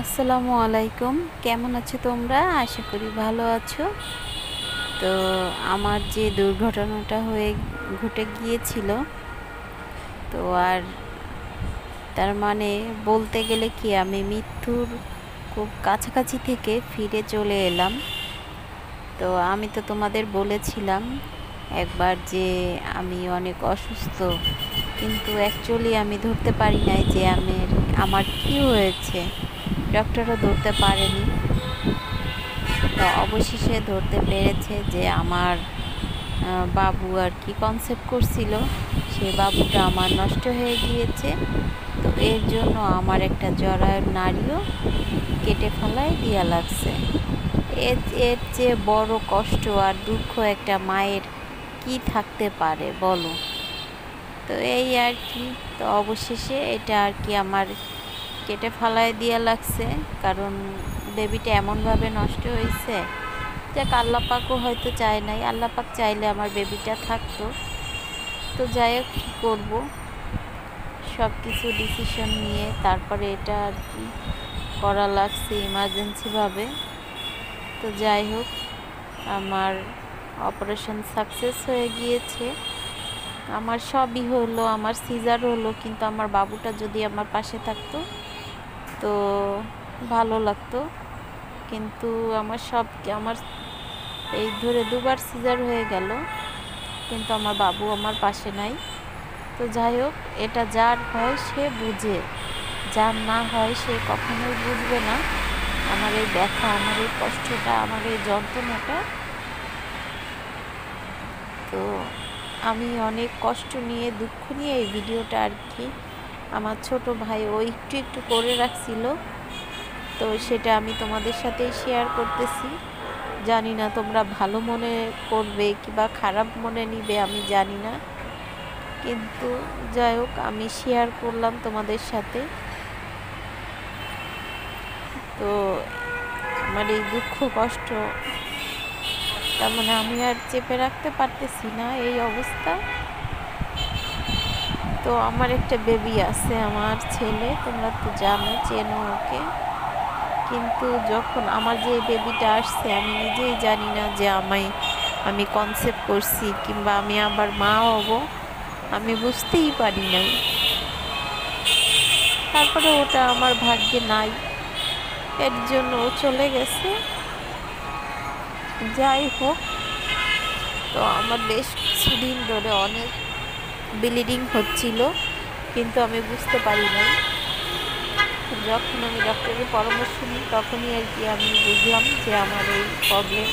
আসসালামু আলাইকুম। কেমন আছো তোমরা? আশা করি ভালো আছো। তো আমার যে দুর্ঘটনাটা হয়ে ঘটে গিয়েছিল, তো আর তার মানে বলতে গেলে কি, আমি মৃত্যুর খুব কাছাকাছি থেকে ফিরে চলে এলাম। তো আমি তো তোমাদের বলেছিলাম একবার যে আমি অনেক অসুস্থ, কিন্তু অ্যাকচুয়ালি আমি ধরতে পারি নাই যে আমি, আমার কি হয়েছে। ডক্টরও ধরতে পারেনি। তো অবশেষে ধরতে পেরেছে যে আমার বাবু আর কি কনসেপ্ট করছিল। সে বাবুটা আমার নষ্ট হয়ে গিয়েছে। তো এর জন্য আমার একটা জরায়ুর নারীও কেটে ফেলায় দিয়া লাগছে। এর এর চেয়ে বড় কষ্ট আর দুঃখ একটা মায়ের কি থাকতে পারে বলো? তো এই আর কি। তো অবশেষে এটা আর কি আমার কেটে ফালায় দিয়া লাগছে, কারণ বেবিটা এমনভাবে নষ্ট হয়েছে যাক আল্লাপাকও হয়তো চায় নাই। আল্লাপাক চাইলে আমার বেবিটা থাকতো। তো যাই হোক, কী করব? সব কিছু ডিসিশন নিয়ে তারপরে এটা আর কি করা লাগছে ইমার্জেন্সিভাবে তো যাই হোক, আমার অপারেশন সাকসেস হয়ে গিয়েছে। আমার সবই হলো, আমার সিজার হলো, কিন্তু আমার বাবুটা যদি আমার পাশে থাকতো তো ভালো লাগতো। কিন্তু আমার সব আমার এই ধরে দুবার সিজার হয়ে গেল। কিন্তু আমার বাবু আমার পাশে নাই। তো যাই হোক, এটা যার হয় সে বুঝে। যার না হয় সে কখনোই বুঝবে না। আমার এই ব্যথা, আমার এই কষ্টটা, আমার এই যন্ত্রণাটা। তো আমি অনেক কষ্ট নিয়ে, দুঃখ নিয়ে এই ভিডিওটা আর কি আমার ছোট ভাই ও একটু একটু করে রাখছিল। তো সেটা আমি তোমাদের সাথেই শেয়ার করতেছি। জানি না তোমরা ভালো মনে করবে কিবা খারাপ মনে নিবে, আমি জানি না। কিন্তু যাই হোক, আমি শেয়ার করলাম তোমাদের সাথে। তো আমার এই দুঃখ, কষ্ট, তার মানে আমি আর চেপে রাখতে পারতেছি না এই অবস্থা। তো আমার একটা বেবি আছে, আমার ছেলে, তোমরা তো জানো, চেনো ওকে। কিন্তু যখন আমার যে বেবিটা আসছে, আমি নিজেই জানি না যে আমায়, আমি কনসেপ্ট করছি কিংবা আমি আবার মা হব, আমি বুঝতেই পারি নাই। তারপরে ওটা আমার ভাগ্যে নাই। এর জন্য ও চলে গেছে। যাই হোক, তো আমার বেশ কিছুদিন ধরে অনেক ব্লিডিং হচ্ছিল, কিন্তু আমি বুঝতে পারি নাই যখন আমি ডক্টরের পরামর্শ নিই, তখনই আর কি আমি বুঝলাম যে আমার এই প্রবলেম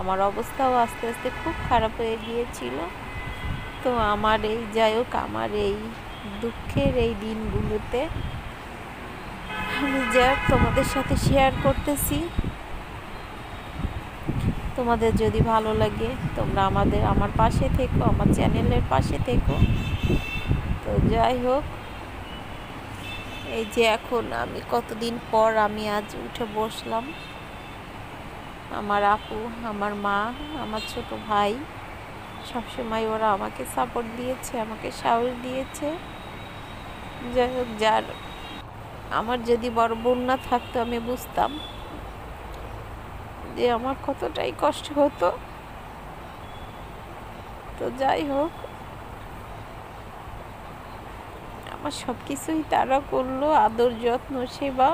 আমার অবস্থাও আস্তে আস্তে খুব খারাপ হয়ে গিয়েছিল। তো আমার এই, যাই হোক, আমার এই দুঃখের এই দিনগুলোতে আমি যা তোমাদের সাথে শেয়ার করতেছি তোমাদের যদি ভালো লাগে, তোমরা আমাদের, আমার পাশে থেকো, আমার চ্যানেলের পাশে থেকো। তো যাই হোক, এই যে এখন আমি কতদিন পর আমি আজ উঠে বসলাম। আমার আপু, আমার মা, আমার ছোট ভাই, সবসময় ওরা আমাকে সাপোর্ট দিয়েছে, আমাকে সাহস দিয়েছে। যাই হোক, যার, আমার যদি বড় বোন না থাকতো আমি বুঝতাম। যে আমার কতটাই কষ্ট হতো। তো যাই হোক। আমার সব কিছুই তারা করল, আদর, যত্ন, সেবা।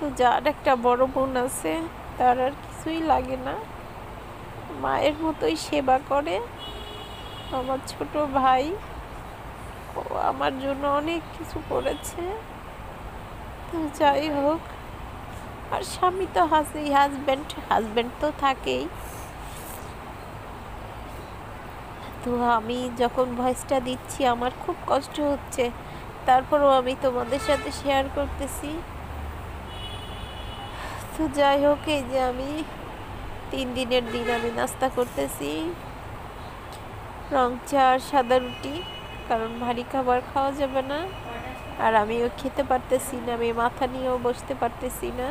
তো যার একটা বড় বোন আছে, তার আর কিছুই লাগে না। মায়ের মতোই সেবা করে। আমার ছোট ভাই, ও আমার জন্য অনেক কিছু করেছে। তো যাই হোক। আর স্বামী তো হাসি হাজব্যান্ড হাজব্যান্ড তো থাকেই। তো আমি যখন ভয়েসটা দিচ্ছি, আমার খুব কষ্ট হচ্ছে। তারপরও আমি তোমাদের সাথে শেয়ার করতেছি। তো যাই হোক, এই যে আমি তিন দিনের দিন আমি নাস্তা করতেছি। রং চা আর সাদা রুটি, কারণ ভারী খাবার খাওয়া যাবে না। আর আমিও খেতে পারতেছি না, আমি মাথা নিয়েও বসতে পারতেছি না।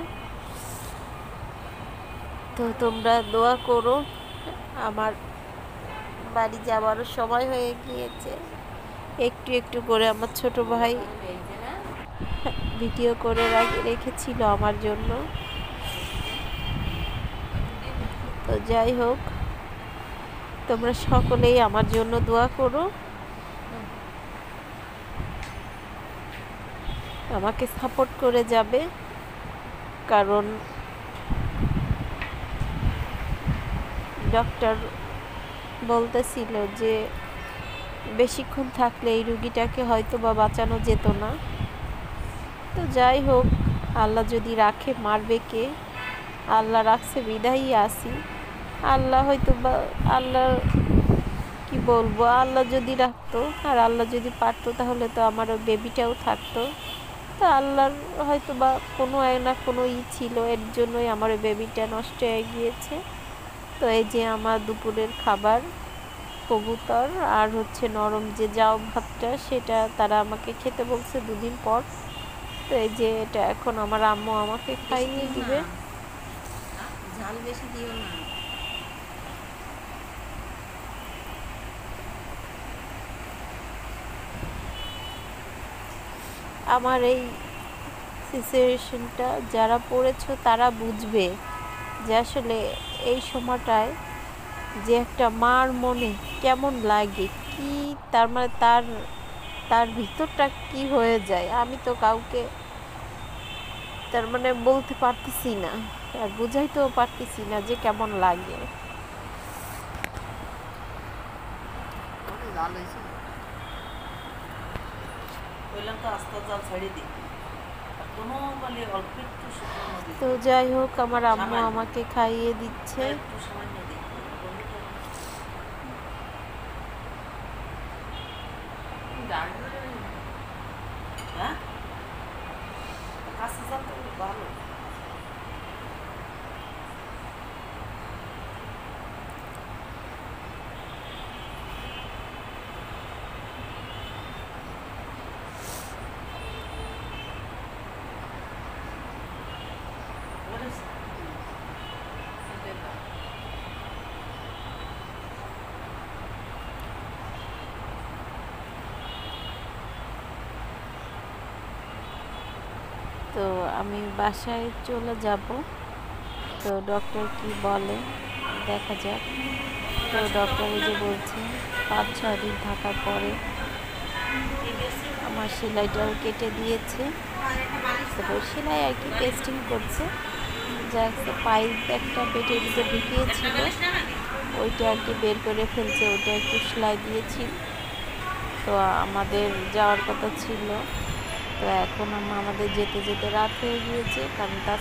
তো তোমরা দোয়া করো। আমার বাড়ি যাওয়ারও সময় হয়ে গিয়েছে। একটু একটু করে আমার ছোট ভাই ভিডিও করে রেখেছিল আমার জন্য। তো যাই হোক, তোমরা সকলেই আমার জন্য দোয়া করো। আমাকে সাপোর্ট করে যাবে। কারণ ডক্টর বলতেছিল যে বেশিক্ষণ থাকলে এই রুগীটাকে হয়তো বা বাঁচানো যেত না। তো যাই হোক, আল্লাহ যদি রাখে, মারবে কে? আল্লাহ রাখছে, বিদায়ই আসি আল্লাহ হয়তো বা আল্লাহ কি বলব? আল্লাহ যদি রাখতো আর আল্লাহ যদি পারতো, তাহলে তো আমার বেবিটাও থাকতো। তো আল্লাহর হয়তো বা কোনো না কোনো ই ছিল, এর জন্যই আমার বেবিটা নষ্ট হয়ে গিয়েছে। তো এই যে আমার দুপুরের খাবার কবুতর আর হচ্ছে নরম যে জাউ ভাতটা সেটা তারা আমাকে খেতে বলছে দুদিন পর। তো এই যে এটা এখন আমার আম্মু আমাকে খাইয়ে দিবে। ঝাল বেশি দিও না। আমার এই সিচুয়েশনটা যারা পড়েছ তারা বুঝবে। যে আসলে এই সময়টায় যে একটা মার মনে কেমন লাগে, কি তার মানে তার তার ভিতরটা কি হয়ে যায়? আমি তো কাউকে তার মানে বলতে পারতেছি না আর বুঝাইতেও পারতেছি না যে কেমন লাগে। জাল হয়েছে। তো আস্তে জাল ছাড়িয়ে দিই কোনো বলে অল্প একটু শুকনো দিই তো যাই হোক আমার আম্মু আমাকে খাইয়ে দিচ্ছে একটু সামান্য দিই হ্যাঁ কাছে জাল তো ভালো What is তো আমি বাসায় চলে যাব। তো ডক্টর কি বলে? দেখা যাক। তো ডক্টর যে বলছে, পাঁচ ছয় দিন থাকার পরে আমার সেলাইটাও কেটে দিয়েছে। তারপর সেলাই আর কি টেস্টিং করছে। একটা পাইপ একটা পেটের ভিতরে ঢুকিয়েছিল। ওইটা আর কি বের করে ফেলছে, ওইটা একটু সেলাই দিয়েছি। তো আমাদের যাওয়ার কথা ছিল। তো এখন আমাদের যেতে যেতে রাত হয়ে গিয়েছে, কারণ তার